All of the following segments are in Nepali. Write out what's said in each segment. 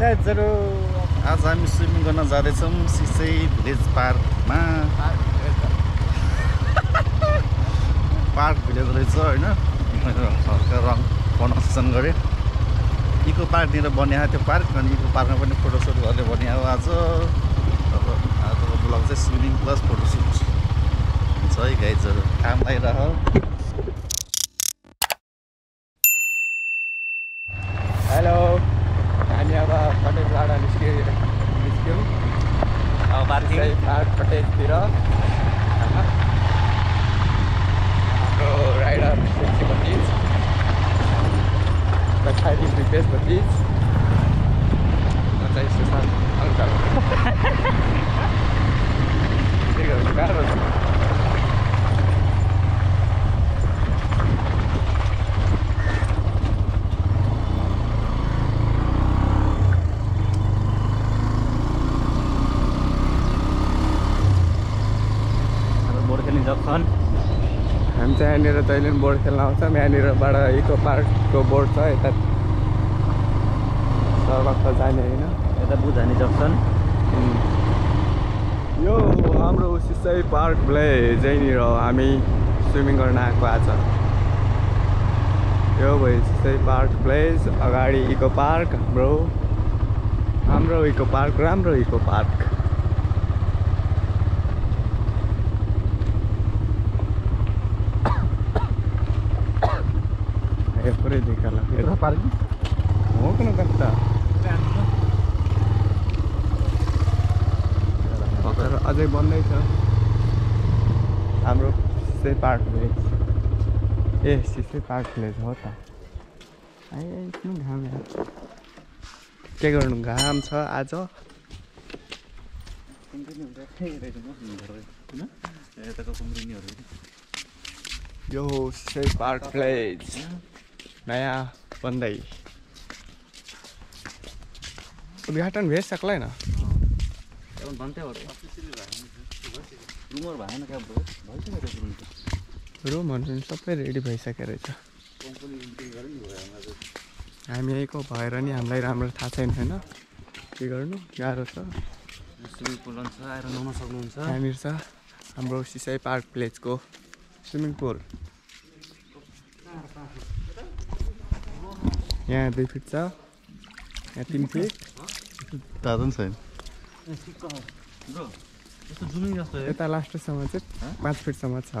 गाइजहरू आज हामी स्विमिङ गर्न जाँदैछौँ सिसै भिलेज पार्कमा। पार्क भिलेज रहेछ होइन। हल्का रङ कन्स्ट्रक्सन गरेँ। इको पार्कनिर बनिएको त्यो पार्क अनि इको पार्कमा पनि फोटोसुट गरेर बनिएको आज अब आजको ब्लग चाहिँ स्विमिङ प्लस फोटोसुट हुन्छ है गाइजहरू काम लागिरह हेलो। अब कटेजबाट निस्क्यो निस्क्यौँ। अब पार्किङ चाहिँ पार्क कटेजतिर हाम्रो राइडर सेक्सी भतिज पछाडि रिपेस भतिज म चाहिँ सुशान्त अङ्कल के गर्नु गाह्रो छ बोर्ड खेल्ने जक्सन हामी चाहिँ यहाँनिर जहिले पनि बोर्ड खेल्न आउँछौँ। यहाँनिरबाट इको पार्कको बोर्ड छ यता सडक त जाने होइन। यता बुझाने जक्सन। यो हाम्रो सिसै पार्क प्लेज यहीँनिर हो हामी स्विमिङ गर्न आएको आज। यो भयो सिसै पार्क प्लेस अगाडि इको पार्क हाम्रो हाम्रो इको पार्क राम्रो इको पार्क। यता पार्किङ हो किन कता तर अझै बन्दै छ हाम्रो सिसै पार्क भिलेज ए सिसै पार्क भिलेज हो त आइ आइ किन घाम के गर्नु घाम छ आज? यताको कुम्रिनीहरू यो सिसै पार्क भिलेज नयाँ बन्दै। उद्घाटन न त्यो रुम त। रुमहरू सबै रेडी भइसकेको रहेछ। हामी यहीँको भएर नि हामीलाई राम्रो थाहा छैन होइन? के गर्नु? गाह्रो छ। स्विमिङ पुल छ आएर नुहाउन सक्नुहुन्छ। यहाँनिर छ हाम्रो सिसाई पार्क प्लेजको स्विमिङ पुल यहाँ दुई फिट छ यहाँ तिन फिट तातो पनि छैन यता लास्टसम्म चाहिँ पाँच फिटसम्म छ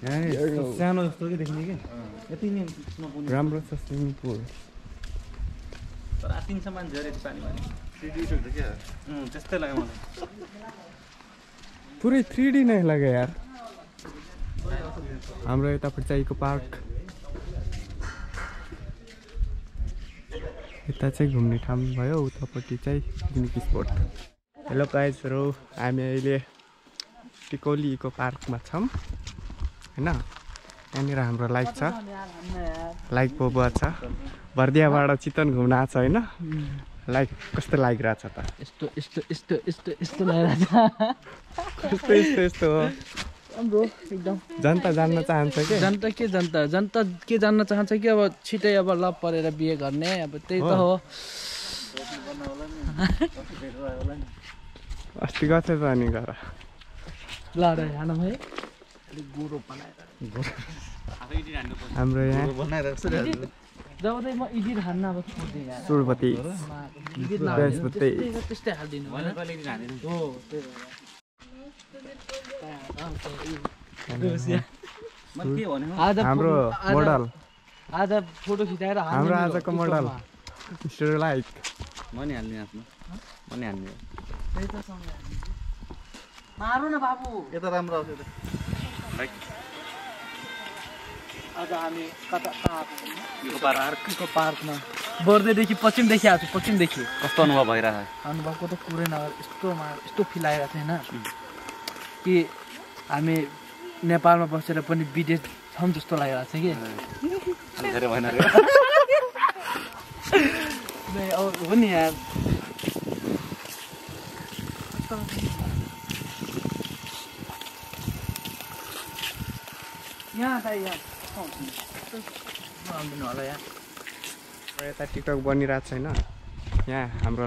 सानो जस्तो कि देख्ने कि यति नै राम्रो छ स्विमिङ पुल तर आत्तिन्छ मान्छे अरे पानीमा अँ, त्यस्तै लाग्यो मलाई पुरै थ्री डी नै लाग्यो यार। हाम्रो यतापट्टि चाहिँ इको पार्क यता चाहिँ घुम्ने ठाउँ भयो उतापट्टि चाहिँ पिकनिक स्पोट। हेलो गाइजहरू हामी अहिले टिकौली इको पार्कमा छौँ होइन? यहाँनिर हाम्रो लाइक छ। लाइक बोबुवा छ। भर्दियाबाट चितवन घुम्न आएको छ होइन? लाइक कस्तो लागिरहेछ त? यस्तो यस्तो यस्तो यस्तो यस्तो भइरहेछ यस्तो यस्तो यस्तो हो। राम्रो एकदम। जनता जान्न चाहन्छ कि? जनता के जनता? जनता के जान्न चाहन्छ कि? अब छिटै अब लभ परेर बिहे गर्ने अब त्यही त हो। अस्ति थियो त अनि गर ल है। गोरो हाम्रो यहाँ। बनाइरहेको जब चाहिँ म इडिट हान्न अब। सुरपति। त्यस्तै हालिदिनु हो। हाम्रो मोडल आज फोटो खिचाएर हाम्रो मेरो आजको मोडल। मिस्टर लाइक म नि हाल्ने आफ्नो। म नि हाल्ने त्यही त सँगै हान्ने। मारु न बाबु। यता राम्रो आउँछ यता। आज हामी कता पार्कको पार्कमा। बर्देदेखि पश्चिमदेखि आएको छु पश्चिमदेखि। कस्तो अनुभव भइरहेको अनुभवको त कुरै नगर यस्तो मा यस्तो फिल आइरहेको थियो होइन कि हामी नेपालमा बसेर पनि विदेश छौँ जस्तो लागिरहेको छ कि? हो नि यार। यहाँ यहाँ आउँदिनु होला यहाँ यता टिकटक बनिरहेको छैन। यहाँ हाम्रो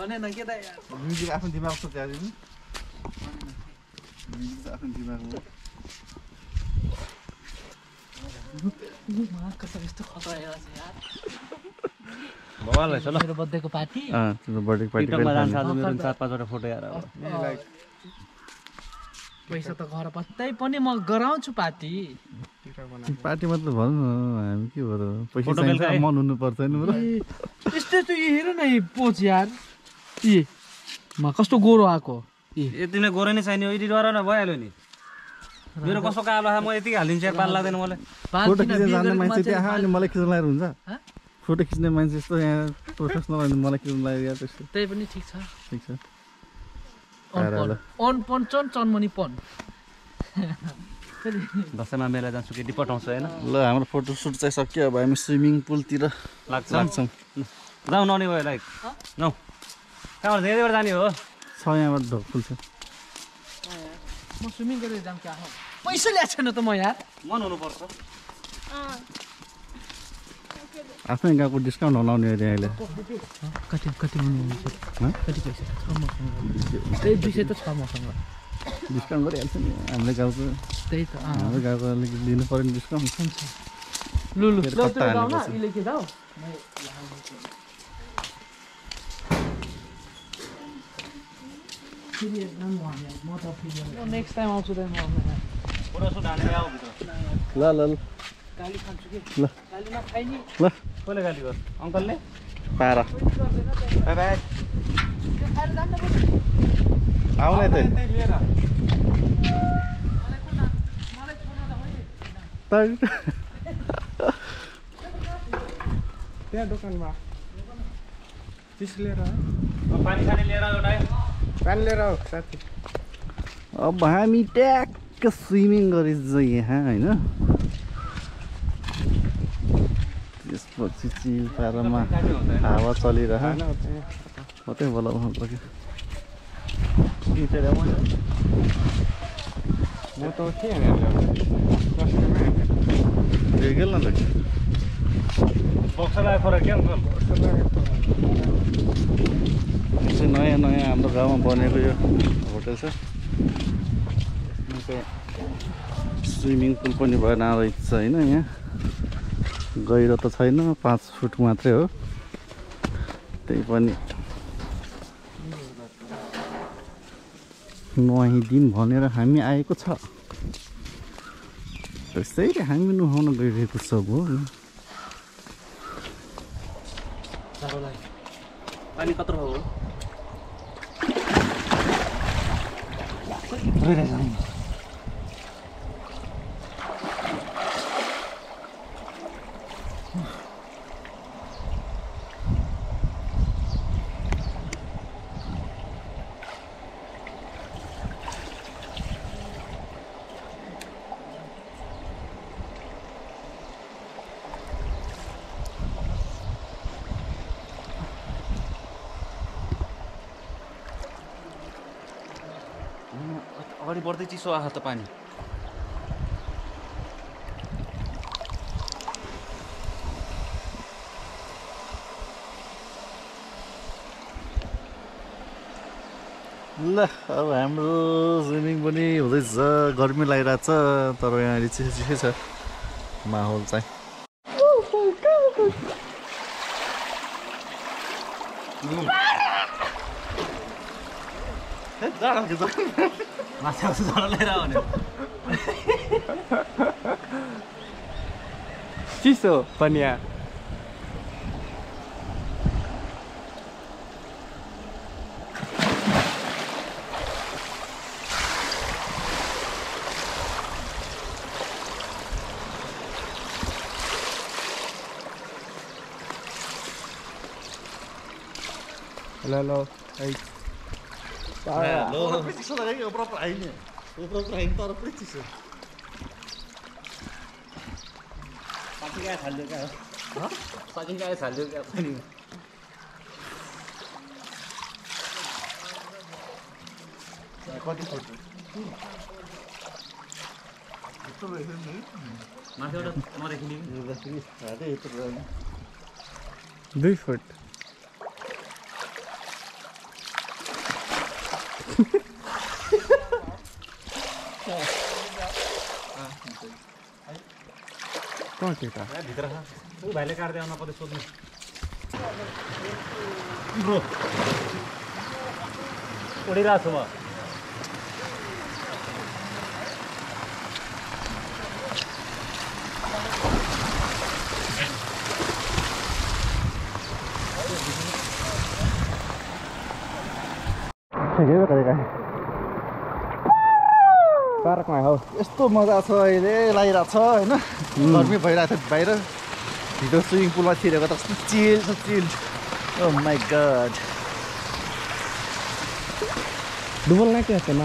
भनेन के त यार? म्युजिक आफ्नो दिमाग छ त्यहाँ म्युजिक आफ्नो दिमागमा। मा कसम यस्तो खतरा यार छ यार। भगवान्लाई छ ल मेरो बर्थडेको पार्टी? अँ तिम्रो बर्थडे पार्टी टिकटकमा जान्छ आज मेरो चार पाँचवटा फोटो पैसा त घर पत्तै पनि म गराउँछु पार्टी। पार्टी मात्रै भनौँ न हामी के र पैसा? मन हुनु पर्छ नि ब्रो। यस्तो हेर न पोच यार। यी मा कस्तो गोरो आएको? यी ए तिमीलाई गोरे नै चाहिने हो यदि गर न भइहाल्यो नि। मेरो कस्तो कालो छ म यति हालिदिन्छु पाल लाग्दैन मलाई। फोटो खिच्न मान्छे त्यहाँ अनि मलाई खिच्न लागेर हुन्छ हँ? फोटो खिच्ने मान्छे यस्तो यहाँ प्रोफेसनल अनि मलाई खिच्न लागेर या त्यस्तो। त्यही पनि ठिक छ। ठिक छ। अनपन अनपन चन चनमनी पन। दसैँमा मेला जान्छु केटी पठाउँछु होइन? ल हाम्रो फोटो सुट चाहिँ सक्यो अब हामी स्विमिङ पुलतिर लाग्छ। लाग्छौँ। जाउँ नआउने भयो लाइक जाउँ कहाँबाट धेरैबाट जाने हो छ यहाँबाट ढोक पुल छ म स्विमिङ गरेर जाऊँ क्या पैसा ल्याएको छैन त म यार मन हुनुपर्छ आफ्नै गाउँको डिस्काउन्ट हलाउने अरे अहिले कति कति हुनुहुन्छ हँ? कति पैसा छ मसँग त्यही दुई सय त छ मसँग डिस्काउन्ट गरिहाल्छ नि हाम्रो गाउँको त्यही त हाम्रो गाउँको अलिक दिनु पऱ्यो नि डिस्काउन्ट हुन्छ लु लु न हाल्नुपर्छ? इले के जाऊ नेक्स्ट टाइम आउँछु त म ल ल ल गाली खान्छु कि ल गाली नखाइ नि ल। कसले गाली गर्छ अङ्कलले पारा बाई बाई आउन त त्यहाँ दोकानमा चिस लिएर। पानी खाने लिएर एउटा साथी। अब हामी ट्याक्क स्विमिङ गरेछ यहाँ होइन? त्यसपछि चिल पारामा? हावा चलिरह। होइन त्यहाँ कतै बोलाउनु म त के यो चाहिँ नयाँ नयाँ हाम्रो गाउँमा बनेको यो होटल छ। स्विमिङ पुल पनि भएन रहेछ होइन यहाँ। गहिरो त छैन पाँच फुट मात्रै हो। त्यही पनि नुहाइदिउँ भनेर हामी आएको छ। त्यसैले हामी नुहाउन गइरहेको छौँ हो। पानी कत्रो हो अगाडि बढ्दै चिसो आएको त पानी। ल अब हाम्रो स्विमिङ पनि हुँदैछ गर्मी लागिरहेको छ तर यहाँ चिसो चिसो छ। माहौल चाहिँ। के छ माछा झरलेर भने चिसो पनिया Lo, preciso da ganhar o próprio ainda. O próprio ainda para preciso. साथी छाल्यो क्या हो साथी गाई छाल्यो क्या पनि कति फोटो माथिबाट नदेखि नि अरे यत्रो रहेन दुई फुट कहाँ केटा भित्र छ भाइले काट्दै आउन पर्यो सोध्नु उडिरहेको छु ठिकै गरेका पार्कमा हौ यस्तो मजा छ अहिले लागिरहेको छ होइन? गर्मी भइरहेको थियो बाहिर। भिडियो स्विमिङ पुलमा छिरेको त कस्तो चिल छ चिल। ओ माई गड डुबल नै के छैन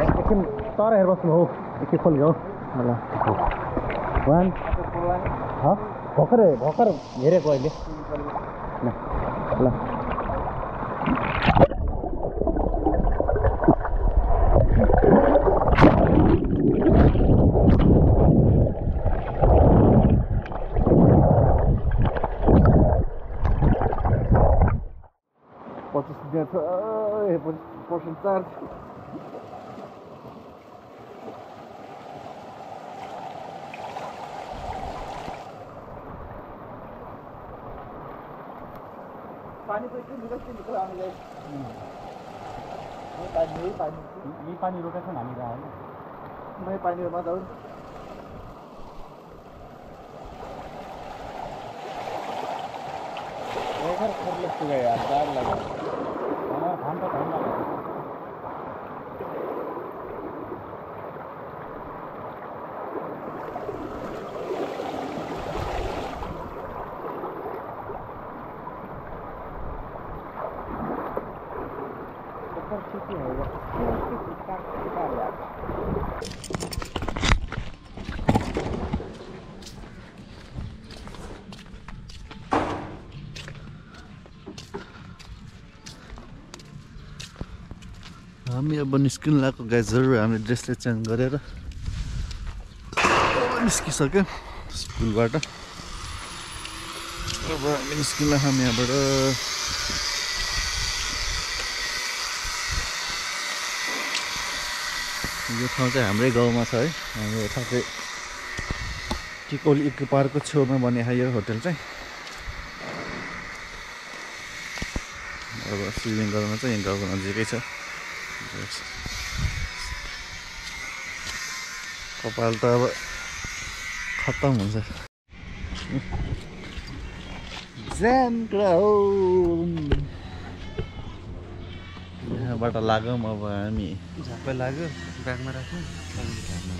एकछिन तर हेर बस्नु हो खोल्यो। हो ल। वान भर्खरै भर्खर हेरेको अहिले ल पच्चिस दिन्छ छ ए पच्चिस पर्सेन्ट चार्ज पानी पनि के निकास के निकाल हामीलाई यही पानी पानी यही पानी रोकेको छ हामी होइन मै पानीमा जाउँ एकर खोल्नु पुग्यो यार लाग्यो खान त खान लाग्यो हामी अब निस्किनु लागेको गाइजहरू हामीले ड्रेसले चेन्ज गरेर निस्किसक्यो स्कुलबाट। अब हामी निस्किनु हामी यहाँबाट यो ठाउँ चाहिँ हाम्रै गाउँमा छ है। हाम्रो ठ्याक्कै टिकोली इको पार्कको छेउमा बने यो होटल चाहिँ। अब स्विमिङ गर्न चाहिँ यहाँ गाउँको नजिकै छ। कपाल त अब खत्तम हुन्छ यहाँबाट लागौँ अब हामी झ्याप्पै लाग्यो ब्यागमा राख्नु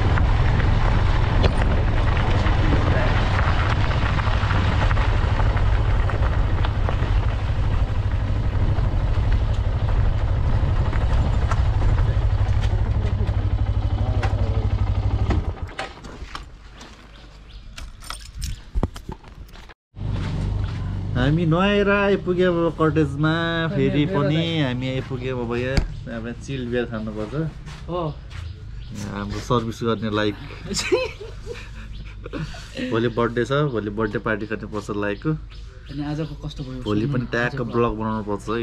हामी नुहाएर आइपुग्यौँ अब कटेजमा फेरि पनि हामी आइपुग्यौँ अब यहाँ अब चिल बियर खानुपर्छ। हाम्रो सर्भिस गर्ने लाइक। भोलि बर्थडे छ भोलि बर्थडे पार्टी गर्नुपर्छ लाइकको। अनि आजको कस्तो भयो? भोलि पनि ट्याक्क ब्लग बनाउनु पर्छ है